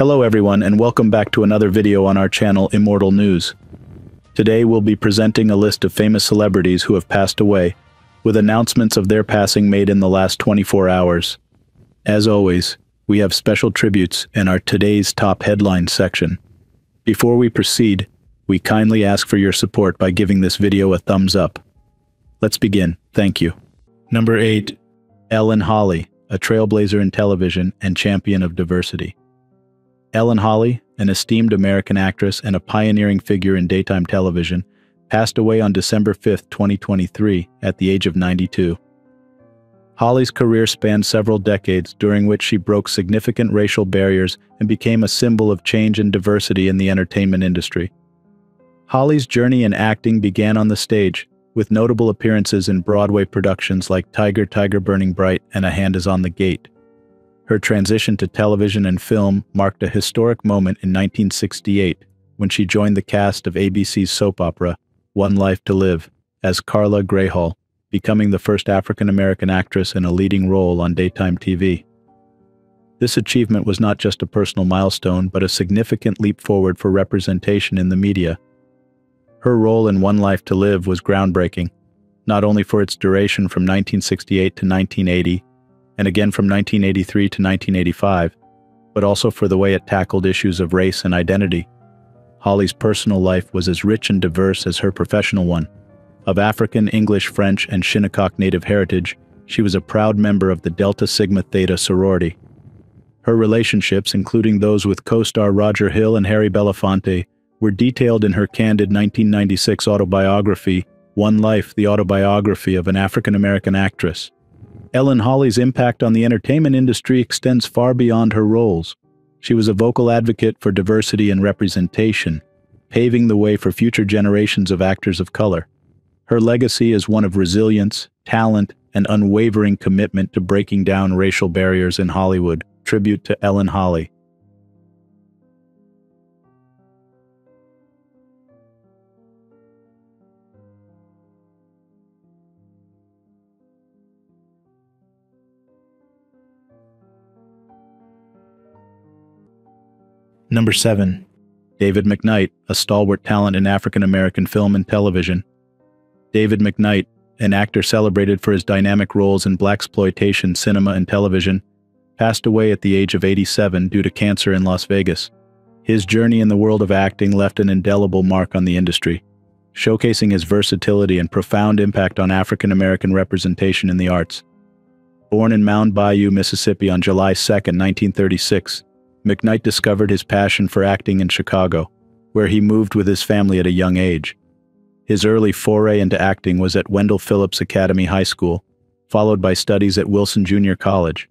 Hello everyone and welcome back to another video on our channel Immortal News. Today we'll be presenting a list of famous celebrities who have passed away, with announcements of their passing made in the last 24 hours. As always, we have special tributes in our Today's Top Headlines section. Before we proceed, we kindly ask for your support by giving this video a thumbs up. Let's begin. Thank you. Number 8. Ellen Holly, a trailblazer in television and champion of diversity. Ellen Holly, an esteemed American actress and a pioneering figure in daytime television, passed away on December 5, 2023, at the age of 92. Holly's career spanned several decades during which she broke significant racial barriers and became a symbol of change and diversity in the entertainment industry. Holly's journey in acting began on the stage, with notable appearances in Broadway productions like Tiger Tiger Burning Bright and A Hand is on the Gate. Her transition to television and film marked a historic moment in 1968 when she joined the cast of ABC's soap opera, One Life to Live, as Carla Grayhall, becoming the first African American actress in a leading role on daytime TV. This achievement was not just a personal milestone, but a significant leap forward for representation in the media. Her role in One Life to Live was groundbreaking, not only for its duration from 1968 to 1980, and again from 1983 to 1985, but also for the way it tackled issues of race and identity. Holly's personal life was as rich and diverse as her professional one. Of African, English, French, and Shinnecock native heritage, she was a proud member of the Delta Sigma Theta sorority. Her relationships, including those with co-star Roger Hill and Harry Belafonte, were detailed in her candid 1996 autobiography, One Life, the autobiography of an African-American actress. Ellen Holly's impact on the entertainment industry extends far beyond her roles. She was a vocal advocate for diversity and representation, paving the way for future generations of actors of color. Her legacy is one of resilience, talent, and unwavering commitment to breaking down racial barriers in Hollywood. Tribute to Ellen Holly. Number 7. David McKnight, a stalwart talent in African American film and television. David McKnight, an actor celebrated for his dynamic roles in blaxploitation cinema and television, passed away at the age of 87 due to cancer in Las Vegas. His journey in the world of acting left an indelible mark on the industry, showcasing his versatility and profound impact on African American representation in the arts. Born in Mound Bayou, Mississippi on July 2, 1936, McKnight discovered his passion for acting in Chicago, where he moved with his family at a young age. His early foray into acting was at Wendell Phillips Academy High School, followed by studies at Wilson Junior College.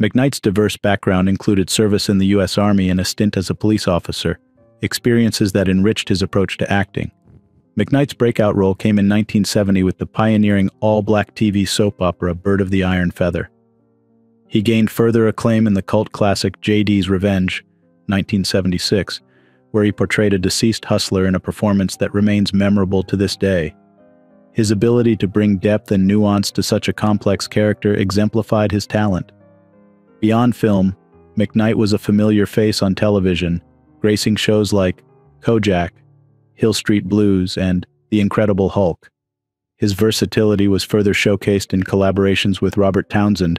McKnight's diverse background included service in the U.S. Army and a stint as a police officer, experiences that enriched his approach to acting. McKnight's breakout role came in 1970 with the pioneering all-black TV soap opera Bird of the Iron Feather. He gained further acclaim in the cult classic J.D.'s Revenge, 1976, where he portrayed a deceased hustler in a performance that remains memorable to this day. His ability to bring depth and nuance to such a complex character exemplified his talent. Beyond film, McKnight was a familiar face on television, gracing shows like Kojak, Hill Street Blues, and The Incredible Hulk. His versatility was further showcased in collaborations with Robert Townsend,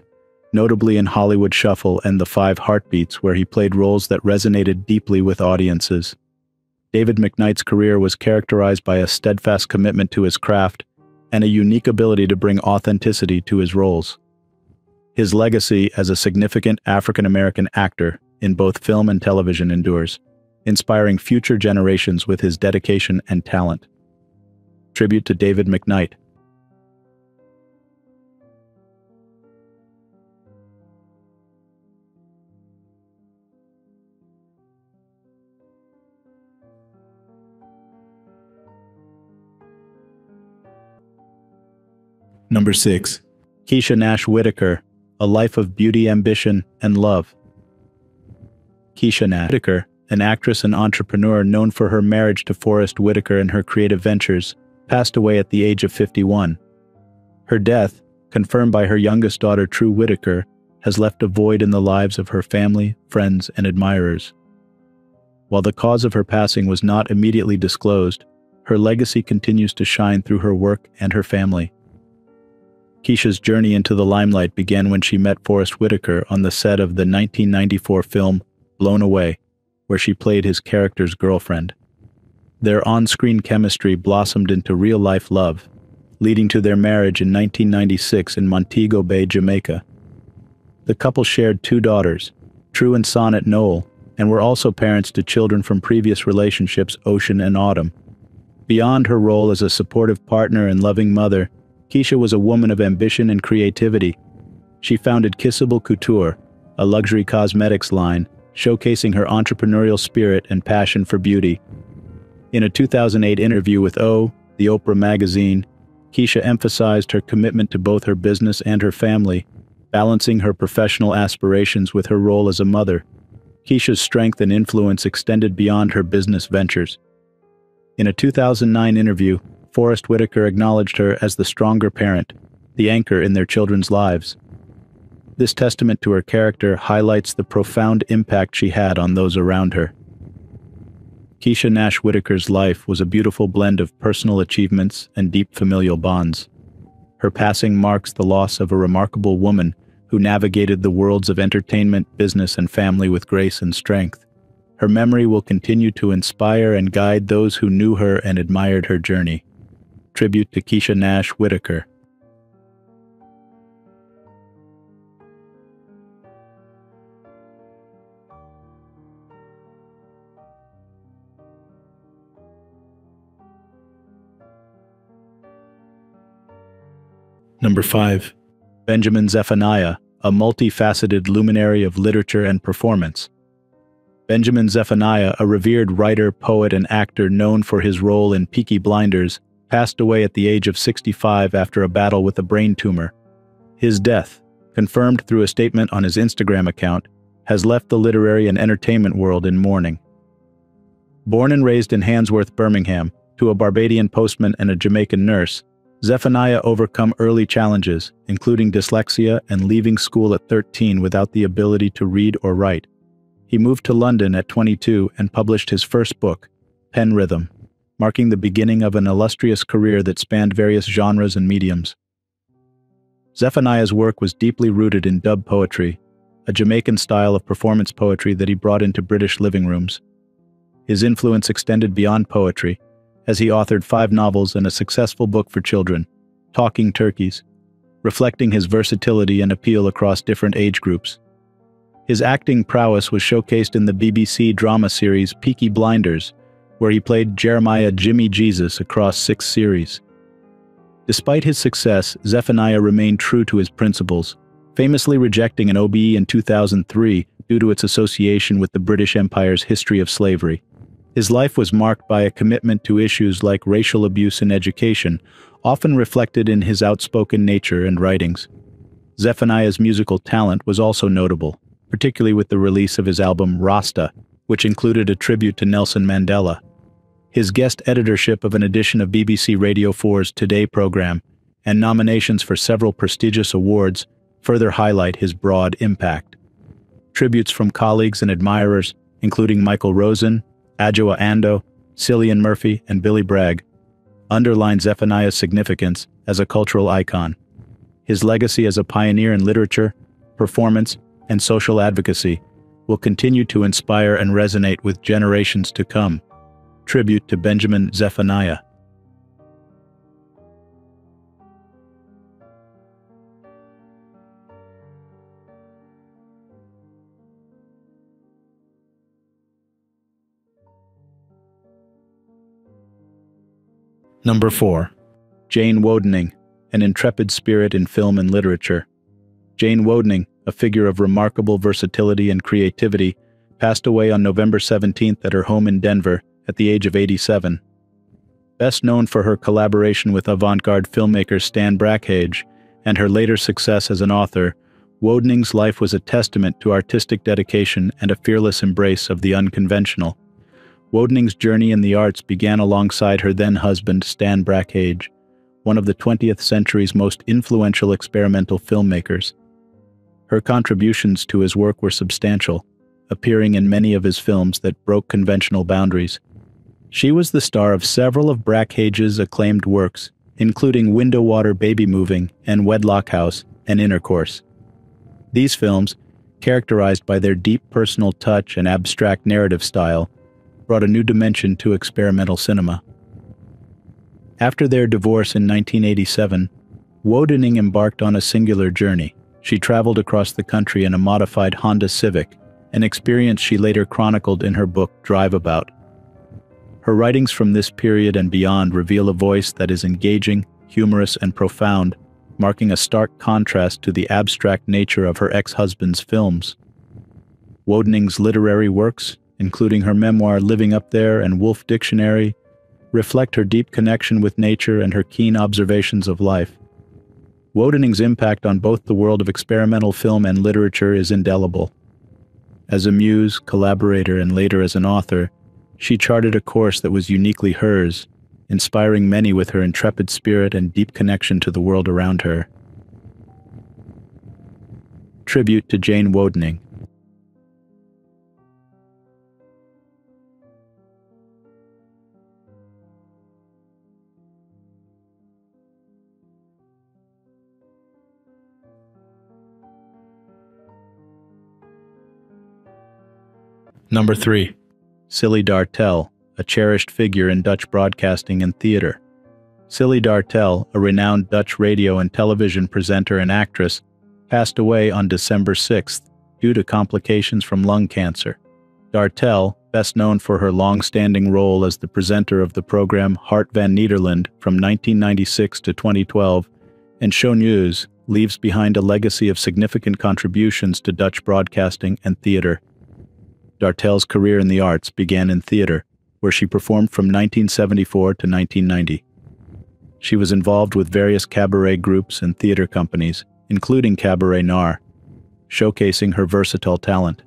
notably in Hollywood Shuffle and The Five Heartbeats, where he played roles that resonated deeply with audiences. David McKnight's career was characterized by a steadfast commitment to his craft and a unique ability to bring authenticity to his roles. His legacy as a significant African American actor in both film and television endures, inspiring future generations with his dedication and talent. Tribute to David McKnight, Number 6. Keisha Nash Whitaker, A Life of Beauty, Ambition, and Love. Keisha Nash Whitaker, an actress and entrepreneur known for her marriage to Forest Whitaker and her creative ventures, passed away at the age of 51. Her death, confirmed by her youngest daughter True Whitaker, has left a void in the lives of her family, friends, and admirers. While the cause of her passing was not immediately disclosed, her legacy continues to shine through her work and her family. Keisha's journey into the limelight began when she met Forest Whitaker on the set of the 1994 film Blown Away, where she played his character's girlfriend. Their on screen chemistry blossomed into real life love, leading to their marriage in 1996 in Montego Bay, Jamaica. The couple shared two daughters, True and Sonnet Noel, and were also parents to children from previous relationships, Ocean and Autumn. Beyond her role as a supportive partner and loving mother, Keisha was a woman of ambition and creativity. She founded Kissable Couture, a luxury cosmetics line, showcasing her entrepreneurial spirit and passion for beauty. In a 2008 interview with O, the Oprah magazine, Keisha emphasized her commitment to both her business and her family, balancing her professional aspirations with her role as a mother. Keisha's strength and influence extended beyond her business ventures. In a 2009 interview, Forest Whitaker acknowledged her as the stronger parent, the anchor in their children's lives. This testament to her character highlights the profound impact she had on those around her. Keisha Nash Whitaker's life was a beautiful blend of personal achievements and deep familial bonds. Her passing marks the loss of a remarkable woman who navigated the worlds of entertainment, business, and family with grace and strength. Her memory will continue to inspire and guide those who knew her and admired her journey. Tribute to Keisha Nash Whitaker. Number 5. Benjamin Zephaniah, a multifaceted luminary of literature and performance. Benjamin Zephaniah, a revered writer, poet, and actor known for his role in Peaky Blinders, passed away at the age of 65 after a battle with a brain tumor. His death, confirmed through a statement on his Instagram account, has left the literary and entertainment world in mourning. Born and raised in Handsworth, Birmingham, to a Barbadian postman and a Jamaican nurse, Zephaniah overcome early challenges, including dyslexia and leaving school at 13 without the ability to read or write. He moved to London at 22 and published his first book, Pen Rhythm, marking the beginning of an illustrious career that spanned various genres and mediums. Zephaniah's work was deeply rooted in dub poetry, a Jamaican style of performance poetry that he brought into British living rooms. His influence extended beyond poetry, as he authored five novels and a successful book for children, Talking Turkeys, reflecting his versatility and appeal across different age groups. His acting prowess was showcased in the BBC drama series Peaky Blinders, where he played Jeremiah Jimmy Jesus across six series. Despite his success, Zephaniah remained true to his principles, famously rejecting an OBE in 2003 due to its association with the British Empire's history of slavery. His life was marked by a commitment to issues like racial abuse in education, often reflected in his outspoken nature and writings. Zephaniah's musical talent was also notable, particularly with the release of his album Rasta, which included a tribute to Nelson Mandela. His guest editorship of an edition of BBC Radio 4's Today program and nominations for several prestigious awards further highlight his broad impact. Tributes from colleagues and admirers, including Michael Rosen, Adjoa Andoh, Cillian Murphy, and Billy Bragg, underline Zephaniah's significance as a cultural icon. His legacy as a pioneer in literature, performance, and social advocacy will continue to inspire and resonate with generations to come. Tribute to Benjamin Zephaniah. Number 4. Jane Wodening, an intrepid spirit in film and literature. Jane Wodening, a figure of remarkable versatility and creativity, passed away on November 17th at her home in Denver at the age of 87. Best known for her collaboration with avant-garde filmmaker Stan Brakhage and her later success as an author, Wodening's life was a testament to artistic dedication and a fearless embrace of the unconventional. Wodening's journey in the arts began alongside her then husband, Stan Brakhage, one of the 20th century's most influential experimental filmmakers. Her contributions to his work were substantial, appearing in many of his films that broke conventional boundaries. She was the star of several of Brakhage's acclaimed works, including Window Water Baby Moving and Wedlock House and Intercourse. These films, characterized by their deep personal touch and abstract narrative style, brought a new dimension to experimental cinema. After their divorce in 1987, Wodening embarked on a singular journey. She traveled across the country in a modified Honda Civic, an experience she later chronicled in her book Drive About. Her writings from this period and beyond reveal a voice that is engaging, humorous, and profound, marking a stark contrast to the abstract nature of her ex-husband's films. Wodening's literary works, including her memoir Living Up There and Wolf Dictionary, reflect her deep connection with nature and her keen observations of life. Wodening's impact on both the world of experimental film and literature is indelible. As a muse, collaborator, and later as an author, she charted a course that was uniquely hers, inspiring many with her intrepid spirit and deep connection to the world around her. Tribute to Jane Wodening Number 3. Cilly Dartell, a cherished figure in Dutch broadcasting and theater. Cilly Dartell, a renowned Dutch radio and television presenter and actress, passed away on December 6th due to complications from lung cancer. Dartell, best known for her long-standing role as the presenter of the program Hart van Nederland from 1996 to 2012, and Show News, leaves behind a legacy of significant contributions to Dutch broadcasting and theater. Dartell's career in the arts began in theater, where she performed from 1974 to 1990. She was involved with various cabaret groups and theater companies, including Cabaret Naar, showcasing her versatile talent.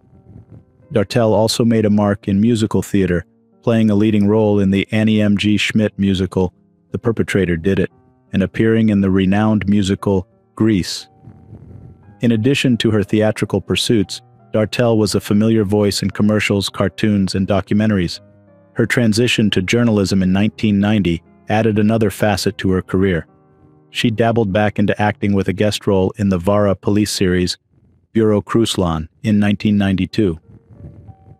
Dartell also made a mark in musical theater, playing a leading role in the Annie M. G. Schmidt musical The Perpetrator Did It, and appearing in the renowned musical Grease. In addition to her theatrical pursuits, Dartell was a familiar voice in commercials, cartoons, and documentaries. Her transition to journalism in 1990 added another facet to her career. She dabbled back into acting with a guest role in the VARA police series Bureau Kruislaan in 1992.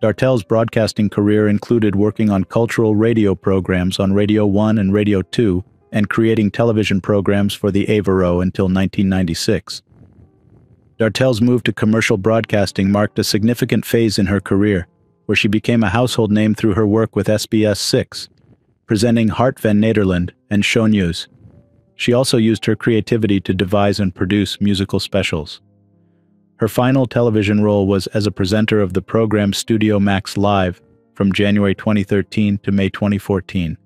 Dartell's broadcasting career included working on cultural radio programs on Radio 1 and Radio 2 and creating television programs for the AVRO until 1996. Dartell's move to commercial broadcasting marked a significant phase in her career, where she became a household name through her work with SBS 6, presenting Hart van Nederland and show news. She also used her creativity to devise and produce musical specials. Her final television role was as a presenter of the program Studio Max Live from January 2013 to May 2014.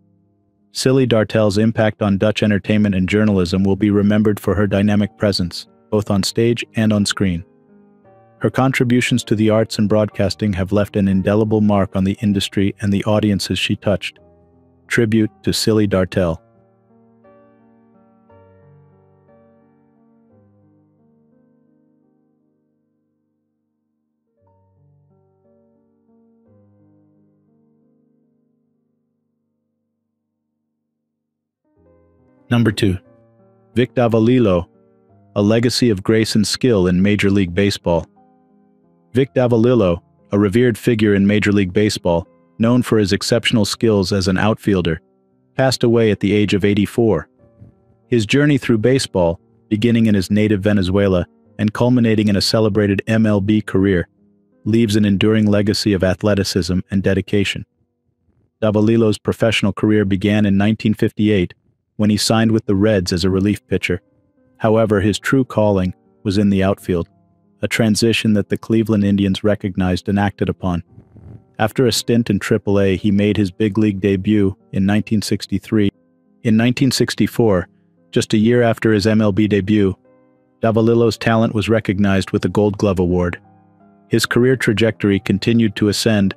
Cilly Dartell's impact on Dutch entertainment and journalism will be remembered for her dynamic presence, both on stage and on screen. Her contributions to the arts and broadcasting have left an indelible mark on the industry and the audiences she touched. Tribute to Cilly Dartell. Number 2. Vic Davalillo a legacy of grace and skill in Major League Baseball. Vic Davalillo, a revered figure in Major League Baseball, known for his exceptional skills as an outfielder, passed away at the age of 84. His journey through baseball, beginning in his native Venezuela and culminating in a celebrated MLB career, leaves an enduring legacy of athleticism and dedication. Davalillo's professional career began in 1958 when he signed with the Reds as a relief pitcher. However, his true calling was in the outfield, a transition that the Cleveland Indians recognized and acted upon. After a stint in AAA, he made his big league debut in 1963. In 1964, just a year after his MLB debut, Davalillo's talent was recognized with a Gold Glove Award. His career trajectory continued to ascend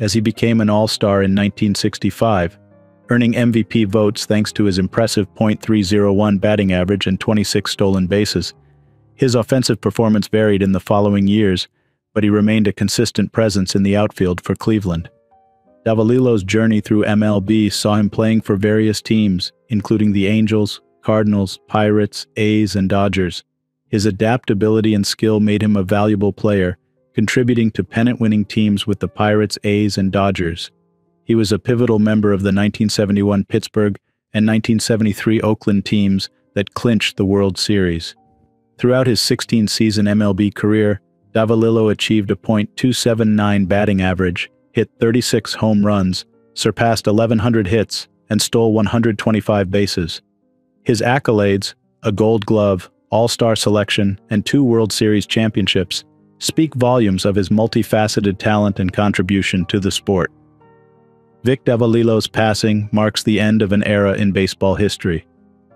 as he became an All-Star in 1965 earning MVP votes thanks to his impressive .301 batting average and 26 stolen bases. His offensive performance varied in the following years, but he remained a consistent presence in the outfield for Cleveland. Davalillo's journey through MLB saw him playing for various teams, including the Angels, Cardinals, Pirates, A's, and Dodgers. His adaptability and skill made him a valuable player, contributing to pennant-winning teams with the Pirates, A's, and Dodgers. He was a pivotal member of the 1971 Pittsburgh and 1973 Oakland teams that clinched the World Series. Throughout his 16-season MLB career, Davalillo achieved a .279 batting average, hit 36 home runs, surpassed 1,100 hits, and stole 125 bases. His accolades, a Gold Glove, All-Star selection, and two World Series championships, speak volumes of his multifaceted talent and contribution to the sport. Vic Davalillo's passing marks the end of an era in baseball history.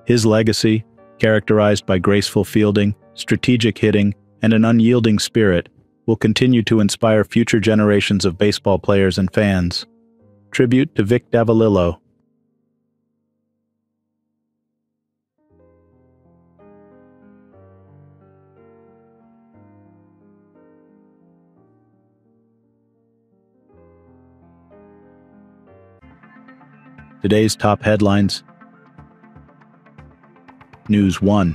His legacy, characterized by graceful fielding, strategic hitting, and an unyielding spirit, will continue to inspire future generations of baseball players and fans. Tribute to Vic Davalillo, Today's top headlines News 1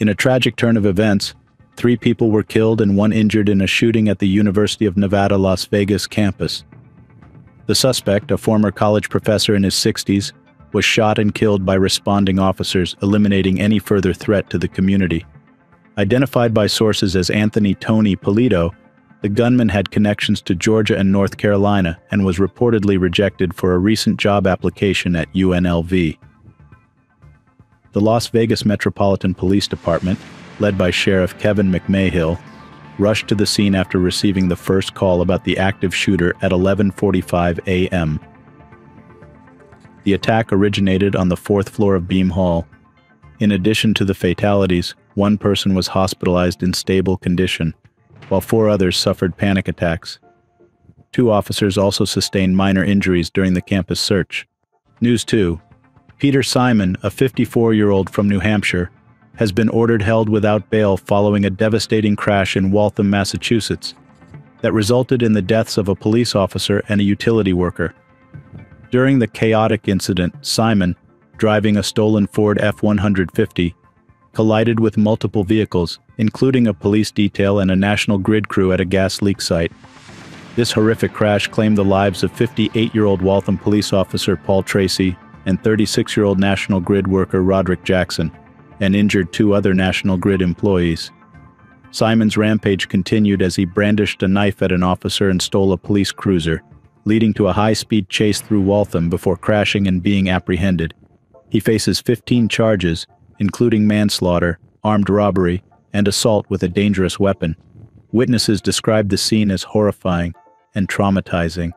In a tragic turn of events, three people were killed and one injured in a shooting at the University of Nevada, Las Vegas campus. The suspect, a former college professor in his 60s, was shot and killed by responding officers, eliminating any further threat to the community. Identified by sources as Anthony Tony Polito, the gunman had connections to Georgia and North Carolina and was reportedly rejected for a recent job application at UNLV. The Las Vegas Metropolitan Police Department, led by Sheriff Kevin McMahill, rushed to the scene after receiving the first call about the active shooter at 11:45 a.m. The attack originated on the 4th floor of Beam Hall. In addition to the fatalities, one person was hospitalized in stable condition while four others suffered panic attacks. Two officers also sustained minor injuries during the campus search. News 2. Peter Simon, a 54-year-old from New Hampshire, has been ordered held without bail following a devastating crash in Waltham, Massachusetts, that resulted in the deaths of a police officer and a utility worker. During the chaotic incident, Simon, driving a stolen Ford F-150, collided with multiple vehicles, including a police detail and a National Grid crew at a gas leak site. This horrific crash claimed the lives of 58-year-old Waltham police officer Paul Tracy and 36-year-old National Grid worker Roderick Jackson, and injured two other National Grid employees. Simon's rampage continued as he brandished a knife at an officer and stole a police cruiser, leading to a high-speed chase through Waltham before crashing and being apprehended. He faces 15 charges, including manslaughter, armed robbery, and assault with a dangerous weapon. Witnesses described the scene as horrifying and traumatizing.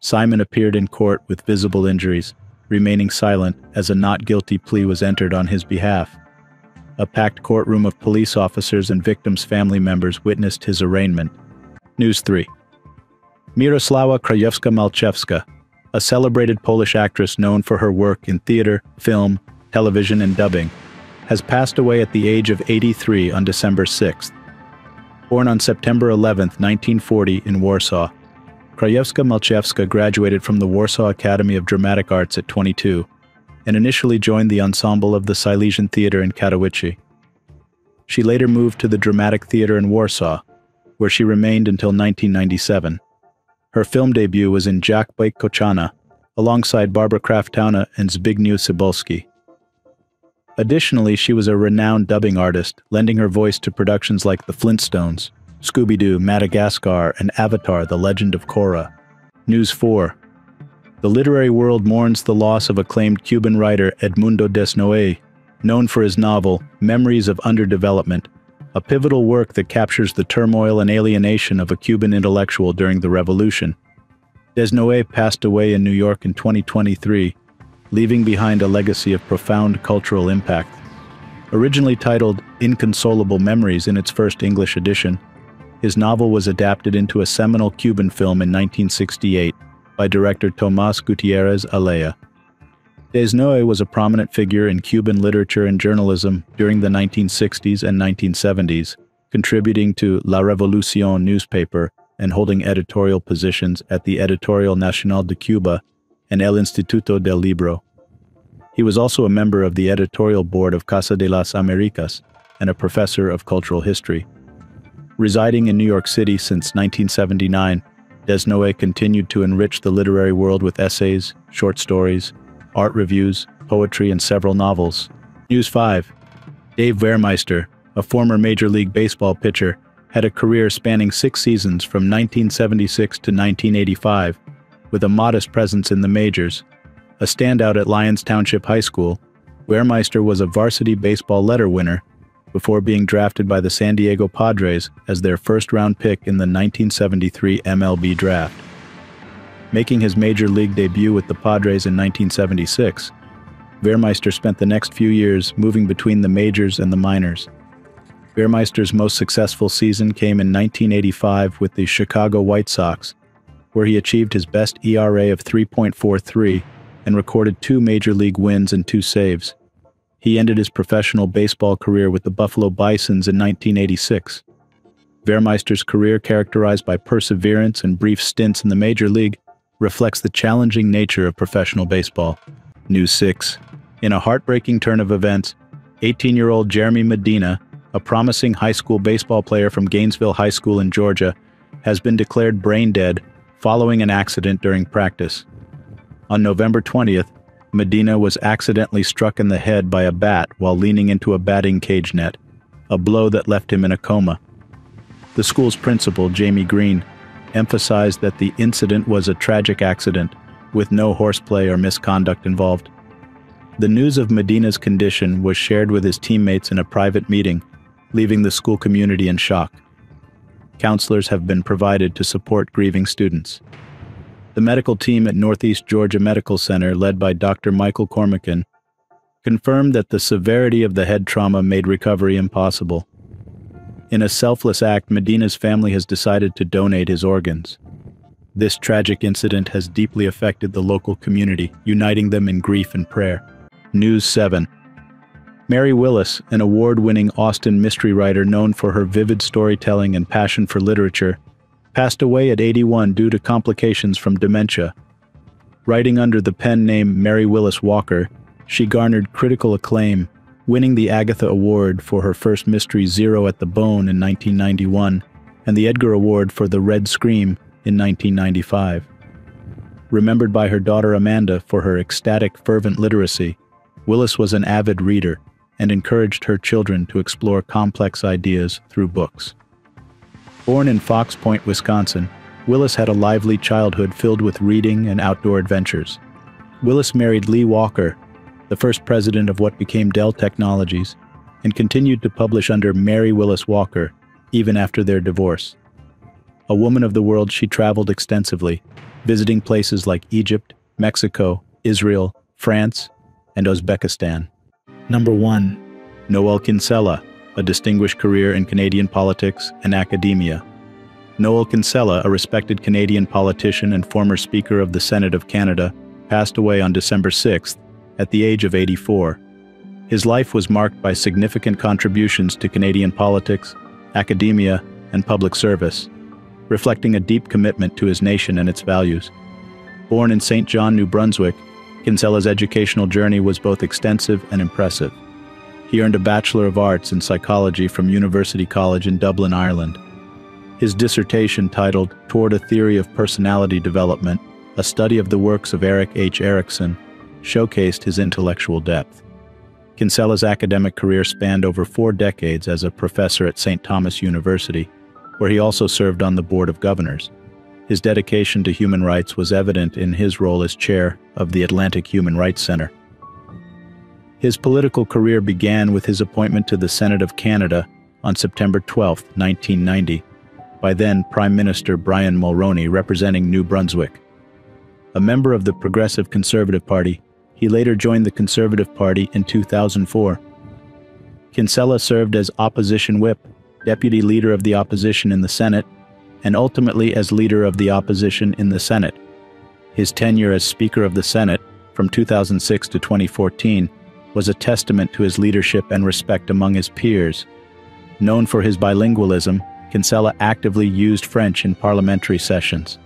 Simon appeared in court with visible injuries, remaining silent as a not guilty plea was entered on his behalf. A packed courtroom of police officers and victims' family members witnessed his arraignment. News 3 Miroslawa Krajewska-Malczewska, a celebrated Polish actress known for her work in theater, film, television, and dubbing, has passed away at the age of 83 on December 6th. Born on September 11, 1940, in Warsaw, Krajewska Malczewska graduated from the Warsaw Academy of Dramatic Arts at 22 and initially joined the ensemble of the Silesian Theater in Katowice. She later moved to the Dramatic Theater in Warsaw, where she remained until 1997. Her film debut was in Jack Bajk Kochana, alongside Barbara Krafftówna and Zbigniew Cybulski. Additionally, she was a renowned dubbing artist, lending her voice to productions like The Flintstones, Scooby-Doo, Madagascar, and Avatar The Legend of Korra. News 4. The literary world mourns the loss of acclaimed Cuban writer Edmundo Desnoé, known for his novel Memories of Underdevelopment, a pivotal work that captures the turmoil and alienation of a Cuban intellectual during the revolution. Desnoé passed away in New York in 2023, leaving behind a legacy of profound cultural impact. Originally titled Inconsolable Memories in its first English edition, his novel was adapted into a seminal Cuban film in 1968 by director Tomas Gutierrez Alea. Desnoe was a prominent figure in Cuban literature and journalism during the 1960s and 1970s, contributing to La Revolución newspaper and holding editorial positions at the Editorial Nacional de Cuba and El Instituto del Libro. He was also a member of the editorial board of Casa de las Americas and a professor of cultural history. Residing in New York City since 1979, Desnoe continued to enrich the literary world with essays, short stories, art reviews, poetry, and several novels. News 5. Dave Wehrmeister, a former Major League Baseball pitcher, had a career spanning six seasons from 1976 to 1985, with a modest presence in the majors. A standout at Lyons Township High School, Wehrmeister was a varsity baseball letter winner before being drafted by the San Diego Padres as their first round pick in the 1973 MLB draft. Making his major league debut with the Padres in 1976, Wehrmeister spent the next few years moving between the majors and the minors. Wehrmeister's most successful season came in 1985 with the Chicago White Sox, where he achieved his best ERA of 3.43 and recorded two major league wins and two saves. He ended his professional baseball career with the Buffalo Bisons in 1986. Wehrmeister's career, characterized by perseverance and brief stints in the major league, reflects the challenging nature of professional baseball. News 6. In a heartbreaking turn of events, 18 year old Jeremy Medina, a promising high school baseball player from Gainesville High School in Georgia, has been declared brain dead following an accident during practice. On November 20th, Medina was accidentally struck in the head by a bat while leaning into a batting cage net, a blow that left him in a coma. The school's principal, Jamie Green, emphasized that the incident was a tragic accident, with no horseplay or misconduct involved. The news of Medina's condition was shared with his teammates in a private meeting, leaving the school community in shock. Counselors have been provided to support grieving students. The medical team at Northeast Georgia Medical Center, led by Dr. Michael Cormican, confirmed that the severity of the head trauma made recovery impossible. In a selfless act, Medina's family has decided to donate his organs. This tragic incident has deeply affected the local community, uniting them in grief and prayer. News 7. Mary Willis, an award winning Austin mystery writer known for her vivid storytelling and passion for literature, passed away at 81 due to complications from dementia. Writing under the pen name Mary Willis Walker, she garnered critical acclaim winning the Agatha Award for her first mystery Zero at the Bone in 1991 and the Edgar Award for The Red Scream in 1995. Remembered by her daughter Amanda for her ecstatic, fervent literacy, Willis was an avid reader and encouraged her children to explore complex ideas through books. Born in Fox Point, Wisconsin, Willis had a lively childhood filled with reading and outdoor adventures. Willis married Lee Walker, the first president of what became Dell Technologies, and continued to publish under Mary Willis Walker even after their divorce. A woman of the world, she traveled extensively, visiting places like Egypt, Mexico, Israel, France, and Uzbekistan. Number 1. Noel Kinsella, a distinguished career in Canadian politics and academia. Noel Kinsella, a respected Canadian politician and former Speaker of the Senate of Canada, passed away on December 6th at the age of 84. His life was marked by significant contributions to Canadian politics, academia, and public service, reflecting a deep commitment to his nation and its values. Born in St. John, New Brunswick, Kinsella's educational journey was both extensive and impressive. He earned a Bachelor of Arts in Psychology from University College in Dublin, Ireland. His dissertation, titled Toward a Theory of Personality Development, a study of the works of Erik H. Erikson, showcased his intellectual depth. Kinsella's academic career spanned over four decades as a professor at St. Thomas University, where he also served on the Board of Governors. His dedication to human rights was evident in his role as chair of the Atlantic Human Rights Center. His political career began with his appointment to the Senate of Canada on September 12, 1990, by then Prime Minister Brian Mulroney representing New Brunswick. A member of the Progressive Conservative Party, he later joined the Conservative Party in 2004. Kinsella served as opposition whip, deputy leader of the opposition in the Senate, and ultimately as leader of the opposition in the Senate. His tenure as Speaker of the Senate, from 2006 to 2014 was a testament to his leadership and respect among his peers. Known for his bilingualism, Kinsella actively used French in parliamentary sessions.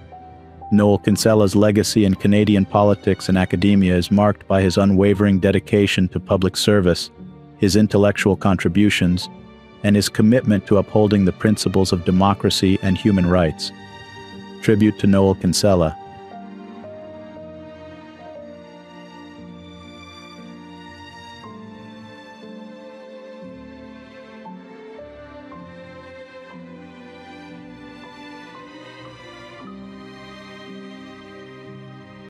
Noel Kinsella's legacy in Canadian politics and academia is marked by his unwavering dedication to public service, his intellectual contributions, and his commitment to upholding the principles of democracy and human rights. Tribute to Noel Kinsella,